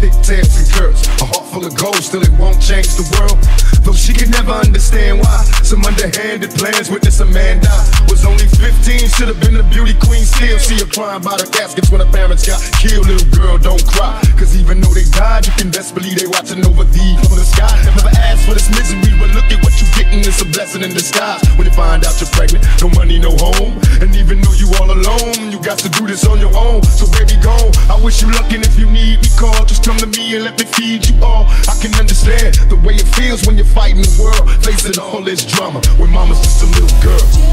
pigtails and curves. A heart full of gold, still it won't change the world. Though she could never understand why some underhanded plans witness a man die. Was only 15, should have been a beauty queen. Still see her crying by the caskets when her parents got killed. Little girl, don't cry. Cause even though they died, you can best believe they watching over thee from the sky. Never asked for this misery, but look at what It's a blessing in disguise. When you find out you're pregnant, no money, no home. And even though you all alone, you got to do this on your own. So baby, go. I wish you luck, and if you need me, call. Just come to me and let me feed you all. I can understand the way it feels when you're fighting the world, facing all this drama. When mama's just a little girl.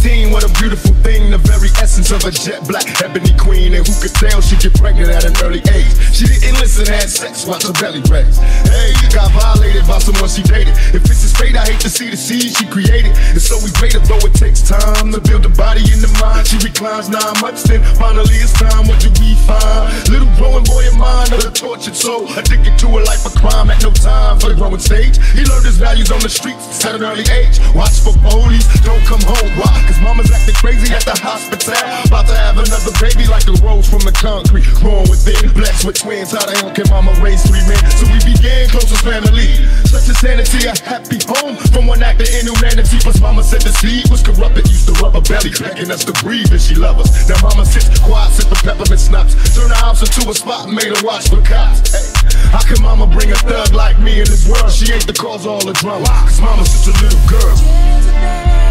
16, what a beautiful thing, the very essence of a jet black ebony queen. And who could tell she get pregnant at an early age? She didn't listen, had sex, watch her belly raise. Hey, got violated by someone she dated. If this is fate, I hate to see the seed she created. And so we wait, though it takes time to build the body and the mind. She reclines nine months, then finally it's time. What do we find? Little growing boy of mine, of a tortured soul, addicted to a life of crime, at no time for the growing stage. He learned his values on the streets at an early age. Watch for police, don't come home. Why? Cause mama's acting crazy at the hospital. About to have another baby like a rose from the concrete. Born within, blessed with twins. How the hell can mama raise three men? So we began closest family. Such a sanity, a happy home. From one act of inhumanity. Plus mama said the seed was corrupted. Used to rub her belly, begging us to breathe and she love us. Now mama sits quiet, sipping peppermint schnapps. Turn the house into a spot, made her watch for cops. Hey, how can mama bring a thug like me in this world? She ain't the cause of all the drama. Cause mama's just a little girl.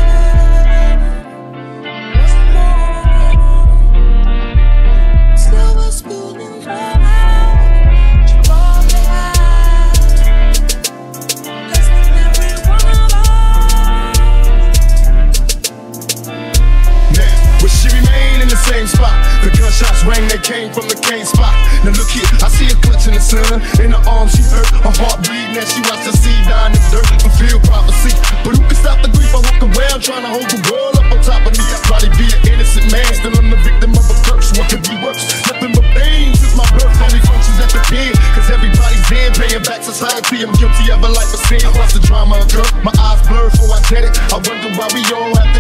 Same spot? The gunshots rang, they came from the cane spot. Now look here, I see her clutching the son. In her arms, she hurt, her heart bleeding as she watched the seed die in the dirt. Fulfill prophecy. But who can stop the grief I walk around trying to hold the world up on top of me? Probably be an innocent man, still I'm the victim of a curse. What could be worse? Nothing but pain since my birth. Only functions at the pen, cause everybody's in, paying back society. I'm guilty of a life of sin. Watch the drama occur. My eyes blur before I get it. I wonder why we all have to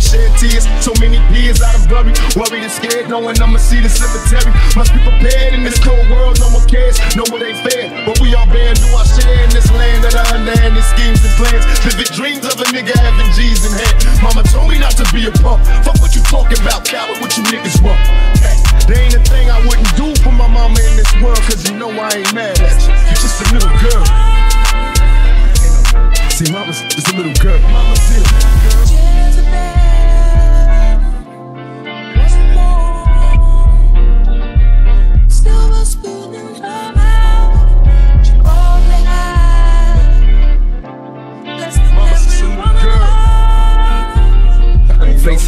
we shed tears, so many years out of blurry. Worried and scared, knowing I'ma see the cemetery. Must be prepared in this cold world, no one cares. No, it ain't fair. But we all bear do our share in this land that I underhand these schemes and plans. Vivid dreams of a nigga having G's in hand. Mama told me not to be a punk. Fuck what you talking about, coward, what you niggas want. Hey, there ain't a thing I wouldn't do for my mama in this world, cause you know I ain't mad at you. Just a little girl. See, mama's just a little girl. Mama's still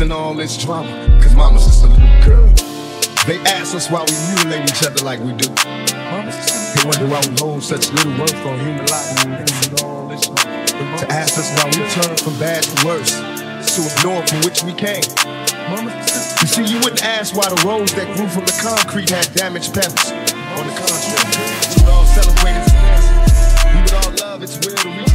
Facing all this drama, cause mama's just a little girl. They ask us why we mutilate each other like we do. They wonder why we hold such little worth on human life. To ask us why we turn from bad to worse, to ignore from which we came. You see, you wouldn't ask why the rose that grew from the concrete had damaged petals. On the contrary, we would all celebrate its. We would all love its will